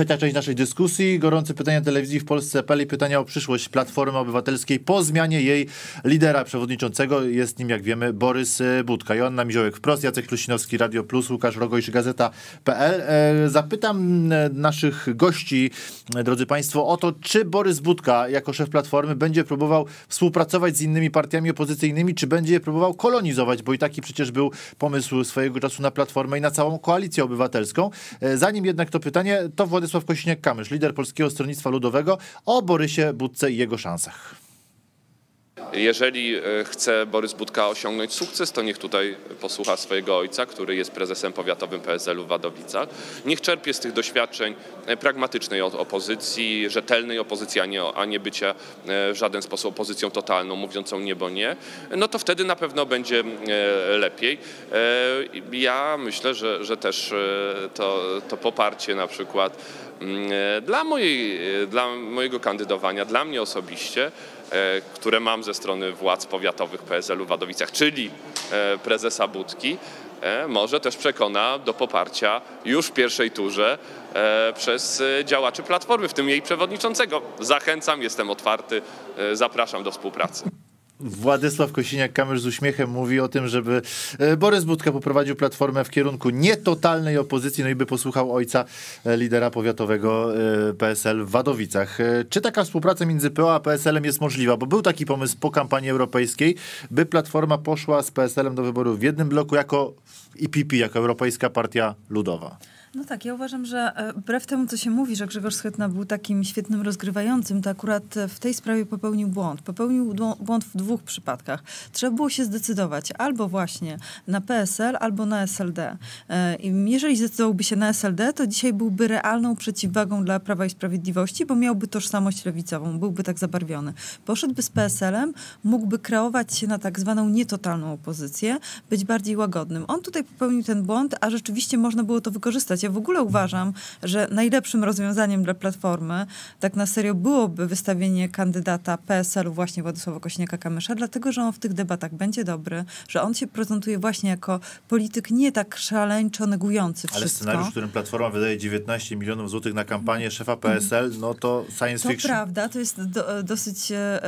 trzecia część naszej dyskusji. Gorące pytania telewizji w Polsce. Peli pytania o przyszłość Platformy Obywatelskiej po zmianie jej lidera przewodniczącego. Jest nim, jak wiemy, Borys e, Budka. Joanna Miziołek wprost, Jacek Klusinowski, Radio Plus, Łukasz Rogojsz, Gazeta.pl. E, zapytam e, naszych gości, drodzy Państwo, o to, czy Borys Budka jako szef Platformy będzie próbował współpracować z innymi partiami opozycyjnymi, czy będzie je próbował kolonizować, bo i taki przecież był pomysł swojego czasu na Platformę i na całą koalicję obywatelską. Zanim jednak to pytanie, to Władysław Kosiniak-Kamysz, lider Polskiego Stronnictwa Ludowego, o Borysie Budce i jego szansach. Jeżeli e, chce Borys Budka osiągnąć sukces, to niech tutaj posłucha swojego ojca, który jest prezesem powiatowym PSL-u w Wadowicach. Niech czerpie z tych doświadczeń e, pragmatycznej opozycji, rzetelnej opozycji, a nie, a nie bycia e, w żaden sposób opozycją totalną, mówiącą nie, bo nie, no to wtedy na pewno będzie lepiej. Ja myślę, że, że też to, to poparcie na przykład dla, mojej, dla mojego kandydowania, dla mnie osobiście, które mam ze strony władz powiatowych PSL-u w Wadowicach, czyli e, prezesa Budki, e, może też przekona do poparcia już w pierwszej turze przez działaczy Platformy, w tym jej przewodniczącego. Zachęcam, jestem otwarty, zapraszam do współpracy. Władysław Kosiniak-Kamysz z uśmiechem mówi o tym, żeby e, Borys Budka poprowadził Platformę w kierunku nietotalnej opozycji, no i by posłuchał ojca e, lidera powiatowego e, PSL w Wadowicach. Czy taka współpraca między PO a PSL-em jest możliwa? Bo był taki pomysł po kampanii europejskiej, by Platforma poszła z PSL-em do wyborów w jednym bloku jako IPP, jako Europejska Partia Ludowa. No tak, ja uważam, że e, wbrew temu, co się mówi, że Grzegorz Schetyna był takim świetnym rozgrywającym, to akurat w tej sprawie popełnił błąd. Popełnił błąd w dwóch przypadkach. Trzeba było się zdecydować albo właśnie na PSL, albo na SLD. E, jeżeli zdecydowałby się na SLD, to dzisiaj byłby realną przeciwwagą dla Prawa i Sprawiedliwości, bo miałby tożsamość lewicową, byłby tak zabarwiony. Poszedłby z PSL-em, mógłby kreować się na tak zwaną nietotalną opozycję, być bardziej łagodnym. On tutaj popełnił ten błąd, a rzeczywiście można było to wykorzystać ja w ogóle uważam, że najlepszym rozwiązaniem dla Platformy tak na serio byłoby wystawienie kandydata PSL-u właśnie Władysława Kośniaka-Kamysza, dlatego, że on w tych debatach będzie dobry, że on się prezentuje właśnie jako polityk nie tak szaleńczo negujący wszystko. Ale scenariusz, w którym Platforma wydaje 19 milionów złotych na kampanię szefa PSL, no to science to fiction. To prawda, to jest do, dosyć e,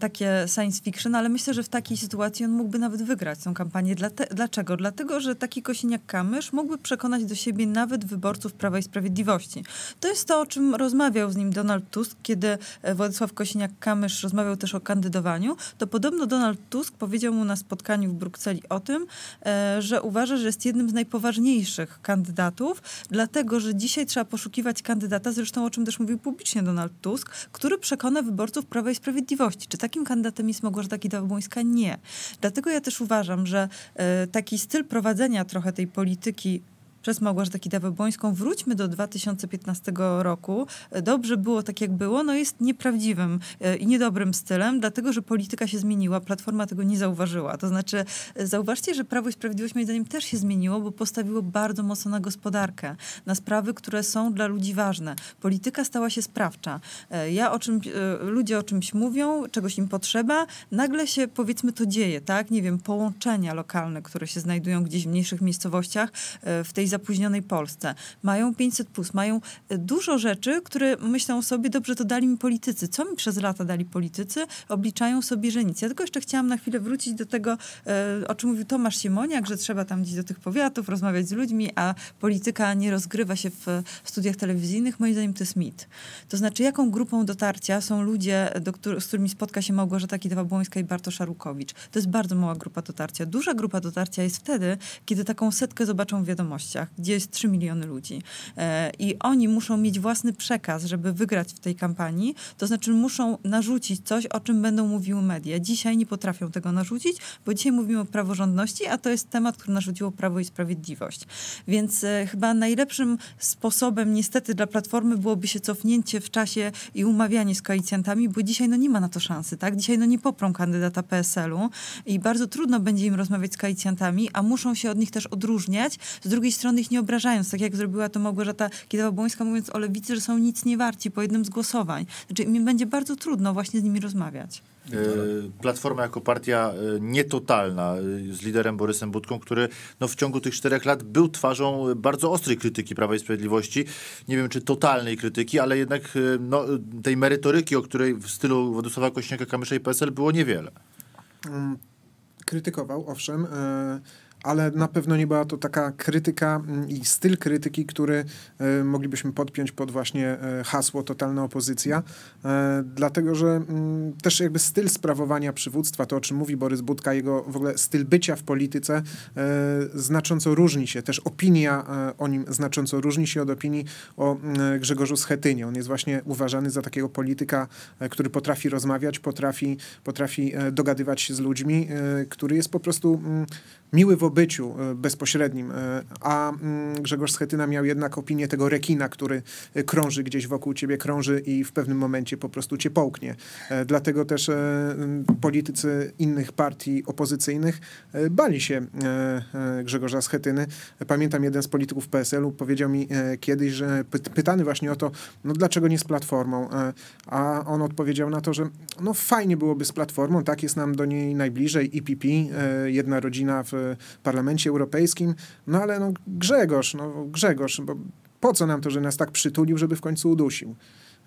takie science fiction, ale myślę, że w takiej sytuacji on mógłby nawet wygrać tą kampanię. Dlate, dlaczego? Dlatego, że taki Kosiniak-Kamysz mógłby przekonać do siebie nawet wyborców Prawa i Sprawiedliwości. To jest to, o czym rozmawiał z nim Donald Tusk, kiedy e, Władysław Kosiniak-Kamysz rozmawiał też o kandydowaniu, to podobno Donald Tusk powiedział mu na spotkaniu w Brukseli o tym, e, że uważa, że jest jednym z najpoważniejszych kandydatów, dlatego, że dzisiaj trzeba poszukiwać kandydata, zresztą o czym też mówił publicznie Donald Tusk, który przekona wyborców Prawa i Sprawiedliwości. Czy takim kandydatem jest Małgorzata Kidawa-Błońska? Nie. Dlatego ja też uważam, że e, taki styl prowadzenia trochę tej polityki przez Małgorzatę Kidawę-Błońską, wróćmy do 2015 roku, dobrze było tak jak było, no jest nieprawdziwym e, i niedobrym stylem, dlatego że polityka się zmieniła, Platforma tego nie zauważyła. To znaczy, e, zauważcie, że Prawo i Sprawiedliwość moim zdaniem też się zmieniło, bo postawiło bardzo mocno na gospodarkę, na sprawy, które są dla ludzi ważne. Polityka stała się sprawcza. E, ja o czym, ludzie o czymś mówią, czegoś im potrzeba, nagle się powiedzmy to dzieje, tak? Nie wiem, połączenia lokalne, które się znajdują gdzieś w mniejszych miejscowościach, w tej zapóźnionej Polsce. Mają 500, plus, mają e, dużo rzeczy, które myślą sobie, dobrze, to dali mi politycy. Co mi przez lata dali politycy? Obliczają sobie, że nic. Ja tylko jeszcze chciałam na chwilę wrócić do tego, e, o czym mówił Tomasz Siemoniak, że trzeba tam gdzieś do tych powiatów rozmawiać z ludźmi, a polityka nie rozgrywa się w studiach telewizyjnych. Moim zdaniem to jest mit. To znaczy, jaką grupą dotarcia są ludzie, do z którymi spotka się Małgorzata Kidawa-Błońska i Bartosz Szarukowicz. To jest bardzo mała grupa dotarcia. Duża grupa dotarcia jest wtedy, kiedy taką setkę zobaczą w wiadomościach gdzie jest 3 miliony ludzi. E, I oni muszą mieć własny przekaz, żeby wygrać w tej kampanii. To znaczy muszą narzucić coś, o czym będą mówiły media. Dzisiaj nie potrafią tego narzucić, bo dzisiaj mówimy o praworządności, a to jest temat, który narzuciło Prawo i Sprawiedliwość. Więc e, chyba najlepszym sposobem niestety dla Platformy byłoby się cofnięcie w czasie i umawianie z koalicjantami, bo dzisiaj no nie ma na to szansy, tak? Dzisiaj no nie poprą kandydata PSL-u i bardzo trudno będzie im rozmawiać z koalicjantami, a muszą się od nich też odróżniać. Z drugiej strony ich nie obrażając, tak jak zrobiła to Małgorzata Kidawa-Błońska, mówiąc o lewicy, że są nic nie warci po jednym z głosowań. Znaczy mi będzie bardzo trudno właśnie z nimi rozmawiać. Platforma jako partia nietotalna z liderem Borysem Budką, który no, w ciągu tych czterech lat był twarzą bardzo ostrej krytyki Prawa i Sprawiedliwości. Nie wiem, czy totalnej krytyki, ale jednak no, tej merytoryki, o której w stylu Władysława Kośniaka-Kamysza i PSL było niewiele. Mm, krytykował, owszem ale na pewno nie była to taka krytyka mm, i styl krytyki, który e, moglibyśmy podpiąć pod właśnie e, hasło totalna opozycja, e, dlatego że mm, też jakby styl sprawowania przywództwa, to o czym mówi Borys Budka, jego w ogóle styl bycia w polityce znacząco różni się, też opinia o nim znacząco różni się od opinii o mm, Grzegorzu Schetynie. On jest właśnie uważany za takiego polityka, który potrafi rozmawiać, potrafi, potrafi dogadywać się z ludźmi, który jest po prostu miły wobec byciu e, bezpośrednim, e, a mm, Grzegorz Schetyna miał jednak opinię tego rekina, który e, krąży gdzieś wokół ciebie, krąży i w pewnym momencie po prostu cię połknie. Dlatego też politycy innych partii opozycyjnych bali się Grzegorza Schetyny. Pamiętam jeden z polityków PSL-u powiedział mi kiedyś, że pytany właśnie o to, no dlaczego nie z Platformą, a on odpowiedział na to, że no fajnie byłoby z Platformą, tak jest nam do niej najbliżej, IPP, jedna rodzina w Parlamencie Europejskim, no ale no Grzegorz, no Grzegorz, bo po co nam to, że nas tak przytulił, żeby w końcu udusił?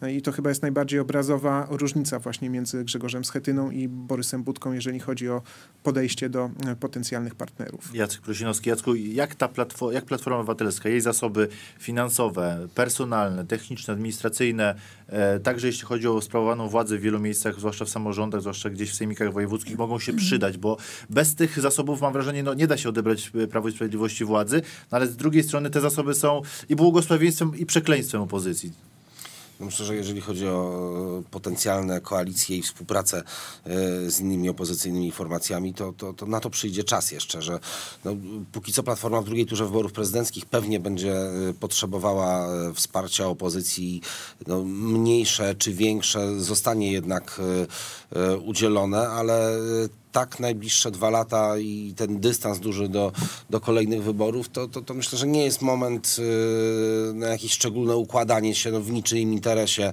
I to chyba jest najbardziej obrazowa różnica właśnie między Grzegorzem Schetyną i Borysem Budką, jeżeli chodzi o podejście do e, potencjalnych partnerów. Jacek Prusinowski. Jacku, jak, ta platforma, jak Platforma Obywatelska, jej zasoby finansowe, personalne, techniczne, administracyjne, e, także jeśli chodzi o sprawowaną władzę w wielu miejscach, zwłaszcza w samorządach, zwłaszcza gdzieś w sejmikach wojewódzkich, mogą się przydać, bo bez tych zasobów, mam wrażenie, no, nie da się odebrać e, Prawo i Sprawiedliwości władzy, no, ale z drugiej strony te zasoby są i błogosławieństwem, i przekleństwem opozycji. No myślę, że jeżeli chodzi o potencjalne koalicje i współpracę e, z innymi opozycyjnymi formacjami, to, to, to na to przyjdzie czas jeszcze, że no, póki co Platforma w drugiej turze wyborów prezydenckich pewnie będzie e, potrzebowała e, wsparcia opozycji no, mniejsze czy większe zostanie jednak udzielone, ale tak najbliższe dwa lata i ten dystans duży do, do kolejnych wyborów, to, to, to myślę, że nie jest moment y, na jakieś szczególne układanie się no, w niczyim interesie.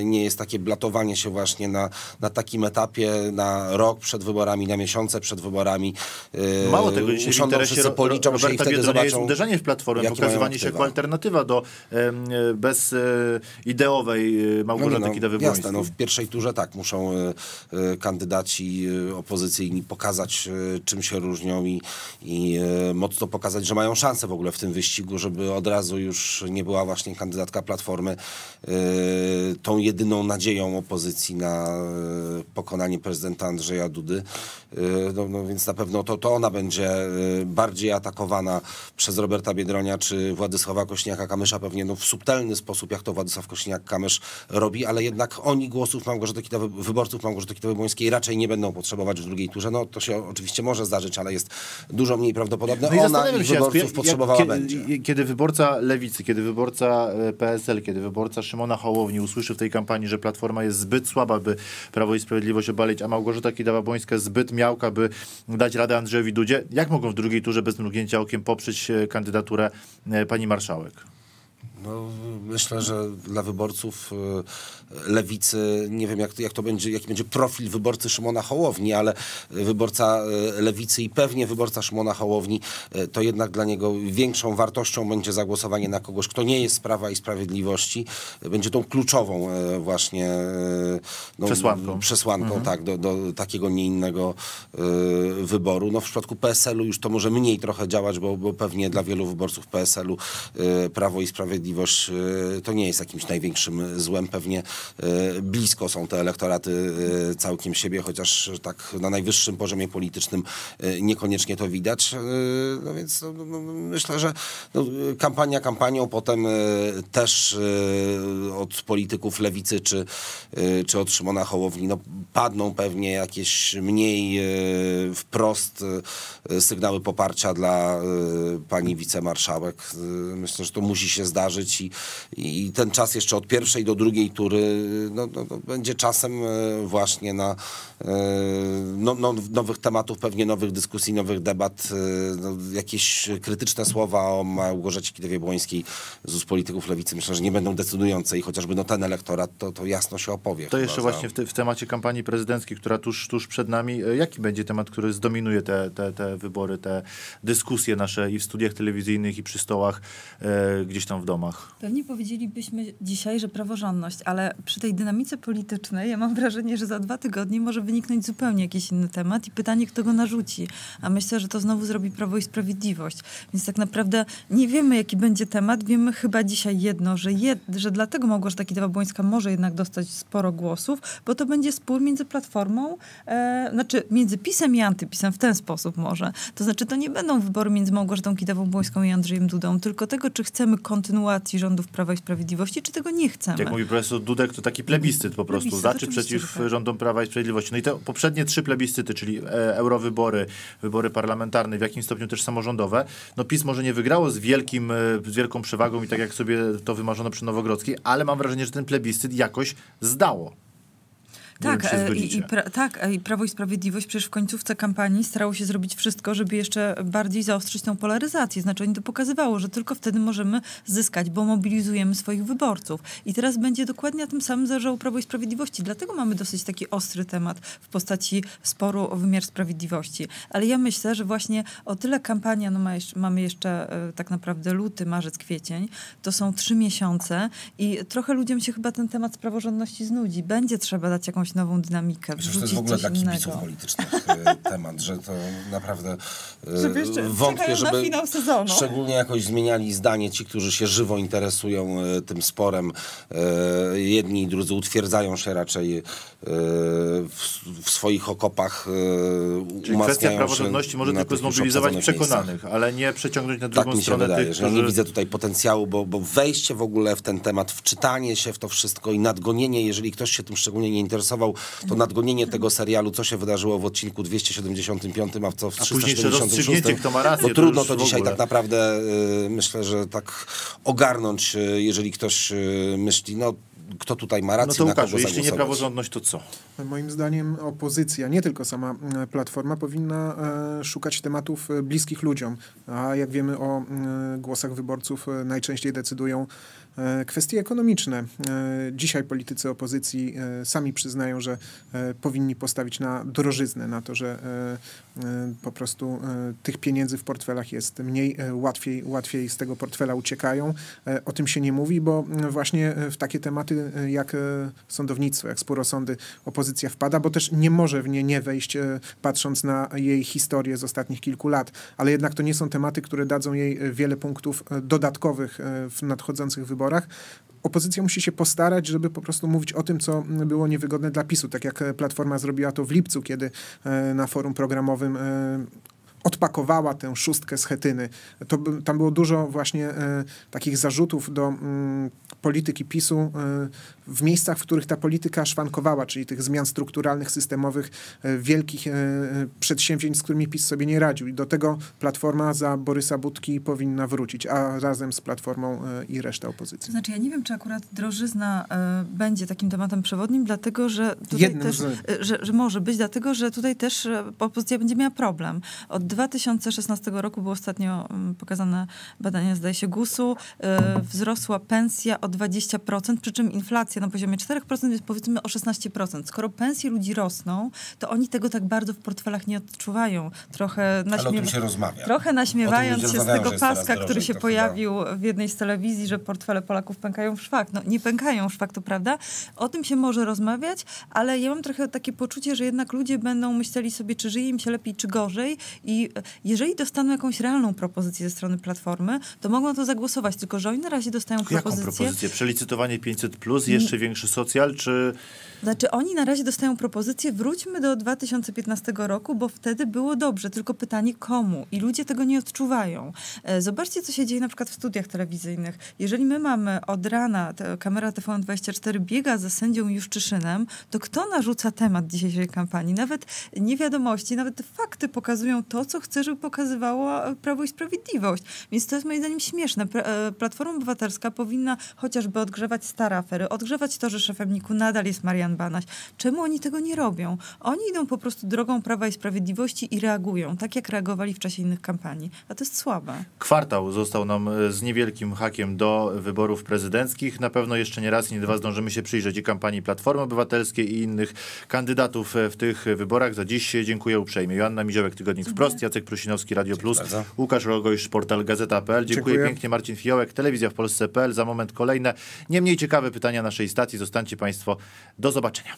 Y, nie jest takie blatowanie się właśnie na, na takim etapie, na rok przed wyborami, na miesiące przed wyborami. Y, Mało tego, dzisiaj w interesie policzą Roberta się i wtedy zobaczą, jest uderzenie w Platformę, pokazywanie się jako alternatywa do bezideowej Małgorzaty no, no, Kidawy-Błońskiej. Jasne, no, w pierwszej turze tak, muszą kandydaci opozycyjni pokazać, e, czym się różnią i, i e, mocno pokazać, że mają szansę w ogóle w tym wyścigu, żeby od razu już nie była właśnie kandydatka Platformy e, tą jedyną nadzieją opozycji na pokonanie prezydenta Andrzeja Dudy. No, no więc na pewno to, to ona będzie bardziej atakowana przez Roberta Biedronia czy Władysława Kośniaka-Kamysza pewnie no, w subtelny sposób, jak to Władysław Kośniak-Kamysz robi, ale jednak oni głosów Małgorzaty Kitawy, wyborców Małgorzaty Kidawy-Błońskiej raczej nie będą potrzebować potrzebować w drugiej turze. No to się oczywiście może zdarzyć, ale jest dużo mniej prawdopodobne. No Ona ich wyborców jak, potrzebowała jak, będzie. Kiedy wyborca Lewicy, kiedy wyborca e, PSL, kiedy wyborca Szymona Hołowni usłyszy w tej kampanii, że Platforma jest zbyt słaba, by Prawo i Sprawiedliwość obalić, a Małgorzata Kidawa-Błońska zbyt miałka, by dać radę Andrzejowi Dudzie, jak mogą w drugiej turze bez mrugnięcia okiem poprzeć e, kandydaturę e, pani marszałek? No, myślę, że dla wyborców e, lewicy, nie wiem jak, jak to będzie, jaki będzie profil wyborcy Szymona Hołowni, ale wyborca e, lewicy i pewnie wyborca Szymona Hołowni, e, to jednak dla niego większą wartością będzie zagłosowanie na kogoś, kto nie jest z Prawa i Sprawiedliwości. Będzie tą kluczową właśnie no, przesłanką, przesłanką mhm. tak, do, do takiego nie innego wyboru. No, w przypadku PSL-u już to może mniej trochę działać, bo, bo pewnie dla wielu wyborców PSL-u Prawo i Sprawiedliwość Sprawiedliwość e, to nie jest jakimś największym złem. Pewnie e, blisko są te elektoraty e, całkiem siebie, chociaż tak na najwyższym poziomie politycznym niekoniecznie to widać. No więc no, no, no, myślę, że kampania kampanią, potem też od polityków lewicy czy, czy od Szymona Hołowni no, padną pewnie jakieś mniej wprost sygnały poparcia dla pani wicemarszałek. Myślę, że to musi się zdarzyć śmierci i ten czas jeszcze od pierwszej do drugiej tury no, no, no będzie czasem e, właśnie na e, no, no, nowych tematów, pewnie nowych dyskusji, nowych debat, e, no, jakieś krytyczne słowa o Małgorzacie Kidawie-Błońskiej z polityków lewicy myślę, że nie będą decydujące i chociażby no, ten elektorat to, to jasno się opowie. To jeszcze właśnie w, te, w, temacie kampanii prezydenckiej, która tuż, tuż przed nami, jaki będzie temat, który zdominuje te, te, te wybory, te dyskusje nasze i w studiach telewizyjnych i przy stołach e, gdzieś tam w domach? Pewnie powiedzielibyśmy dzisiaj, że praworządność, ale przy tej dynamice politycznej ja mam wrażenie, że za dwa tygodnie może wyniknąć zupełnie jakiś inny temat i pytanie, kto go narzuci. A myślę, że to znowu zrobi Prawo i Sprawiedliwość. Więc tak naprawdę nie wiemy, jaki będzie temat. Wiemy chyba dzisiaj jedno, że, jed, że dlatego Małgorzata Kidawa-Błońska może jednak dostać sporo głosów, bo to będzie spór między Platformą, e, znaczy między PiSem i antypisem w ten sposób może. To znaczy to nie będą wybory między Małgorzatą Kidawą-Błońską i Andrzejem Dudą, tylko tego, czy chcemy kontynuacji rządów Prawa i Sprawiedliwości, czy tego nie chcemy. Jak mówi profesor Dudek, to taki plebiscyt po prostu, plebiscyt, za czy przeciw tak. rządom Prawa i Sprawiedliwości. No i te poprzednie trzy plebiscyty, czyli e, eurowybory, wybory parlamentarne, w jakim stopniu też samorządowe, no PiS może nie wygrało z, wielkim, e, z wielką przewagą i tak jak sobie to wymarzono przy Nowogrodzkiej, ale mam wrażenie, że ten plebiscyt jakoś zdało. Tak, e, i, pra, tak, e, i Prawo i Sprawiedliwość przecież w końcówce kampanii starało się zrobić wszystko, żeby jeszcze bardziej zaostrzyć tą polaryzację. Znaczy oni to pokazywało, że tylko wtedy możemy zyskać, bo mobilizujemy swoich wyborców. I teraz będzie dokładnie na tym samym zależało Prawo i Sprawiedliwości. Dlatego mamy dosyć taki ostry temat w postaci sporu o wymiar sprawiedliwości. Ale ja myślę, że właśnie o tyle kampania, no ma jeszcze, mamy jeszcze e, tak naprawdę luty, marzec, kwiecień, to są trzy miesiące i trochę ludziom się chyba ten temat praworządności znudzi. Będzie trzeba dać jakąś jakąś nową dynamikę. Przecież to jest w ogóle taki kibiców politycznych e, temat, że to naprawdę e, żeby wątpię, żeby szczególnie jakoś zmieniali zdanie ci, którzy się żywo interesują e, tym sporem. Jedni i drudzy utwierdzają się raczej w, w swoich okopach. Czyli kwestia praworządności może tylko zmobilizować przekonanych, miejscach. ale nie przeciągnąć na drugą tak stronę mi się wydaje, tych, że którzy... ja nie widzę tutaj potencjału, bo, bo wejście w ogóle w ten temat, wczytanie się w to wszystko i nadgonienie, jeżeli ktoś się tym szczególnie nie interesował, to nadgonienie tego serialu, co się wydarzyło w odcinku 275, a co w 376. kto ma rację, no trudno to, to dzisiaj tak naprawdę y, myślę, że tak ogarnąć, y, jeżeli ktoś y, myśli, no kto tutaj ma rację, no to Łukaszu, jeśli nie praworządność, to co? Moim zdaniem opozycja, nie tylko sama e, Platforma, powinna e, szukać tematów e, bliskich ludziom. A jak wiemy o głosach wyborców najczęściej decydują kwestie ekonomiczne. Dzisiaj politycy opozycji sami przyznają, że powinni postawić na drożyznę, na to, że po prostu tych pieniędzy w portfelach jest mniej, łatwiej, łatwiej z tego portfela uciekają. O tym się nie mówi, bo właśnie w takie tematy jak sądownictwo, jak spórosądy opozycja wpada, bo też nie może w nie nie wejść, patrząc na jej historię z ostatnich kilku lat. Ale jednak to nie są tematy, które dadzą jej wiele punktów dodatkowych w nadchodzących wyborach opozycja musi się postarać, żeby po prostu mówić o tym, co było niewygodne dla PiSu, tak jak Platforma zrobiła to w lipcu, kiedy na forum programowym odpakowała tę szóstkę schetyny. To, tam było dużo właśnie e, takich zarzutów do mm, polityki PiSu e, w miejscach, w których ta polityka szwankowała, czyli tych zmian strukturalnych, systemowych, e, wielkich przedsięwzięć, z którymi PiS sobie nie radził. I do tego Platforma za Borysa Budki powinna wrócić, a razem z Platformą i reszta opozycji. Znaczy ja nie wiem, czy akurat drożyzna będzie takim tematem przewodnim, dlatego że tutaj Jednym też, z... że, że może być, dlatego że tutaj też opozycja będzie miała problem. Od 2016 roku było ostatnio mm, pokazane badanie, zdaje się, GUS-u, wzrosła pensja o 20%, przy czym inflacja na poziomie 4% jest powiedzmy o 16%. Skoro pensje ludzi rosną, to oni tego tak bardzo w portfelach nie odczuwają. Trochę, naśmiewa... się rozmawia. Trochę naśmiewając się z tego paska, który się pojawił w jednej z telewizji, że portfele Polaków pękają w szwak. No nie pękają w szwak, to prawda. O tym się może rozmawiać, ale ja mam trochę takie poczucie, że jednak ludzie będą myśleli sobie, czy żyje im się lepiej, czy gorzej i jeżeli dostaną jakąś realną propozycję ze strony Platformy, to mogą to zagłosować, tylko że oni na razie dostają propozycję... Jaką propozycję? Przelicytowanie 500+, plus, jeszcze jeszcze większy socjal, czy... Znaczy oni na razie dostają propozycję, wróćmy do 2015 roku, bo wtedy było dobrze, tylko pytanie komu? I ludzie tego nie odczuwają. E, zobaczcie, co się dzieje na przykład w studiach telewizyjnych. Jeżeli my mamy od rana, kamera TVN24 biega za sędzią Juszczyszynem, to kto narzuca temat dzisiejszej kampanii? Nawet nie wiadomości, nawet fakty pokazują to, co co chce, żeby pokazywało Prawo i Sprawiedliwość. Więc to jest moim zdaniem śmieszne. E, Platforma Obywatelska powinna chociażby odgrzewać stare afery, odgrzewać to, że szefem Niku nadal jest Marian Banaś. Czemu oni tego nie robią? Oni idą po prostu drogą Prawa i Sprawiedliwości i reagują, tak jak reagowali w czasie innych kampanii. A to jest słabe. Kwartał został nam e, z niewielkim hakiem do wyborów prezydenckich. Na pewno jeszcze nie raz nie dwa zdążymy się przyjrzeć i kampanii Platformy Obywatelskiej i innych kandydatów e, w tych wyborach. Za dziś dziękuję uprzejmie. Joanna Miziołek, Tygodnik Wprost, Jacek Prusinowski, Radio Plus, bardzo. Łukasz Rogojsz, portal Gazeta.pl. Dziękuję, Dziękuję. pięknie, Marcin Fiołek, Telewizja w Polsce.pl. Za moment kolejne, nie mniej ciekawe pytania naszej stacji. Zostańcie Państwo. Do zobaczenia.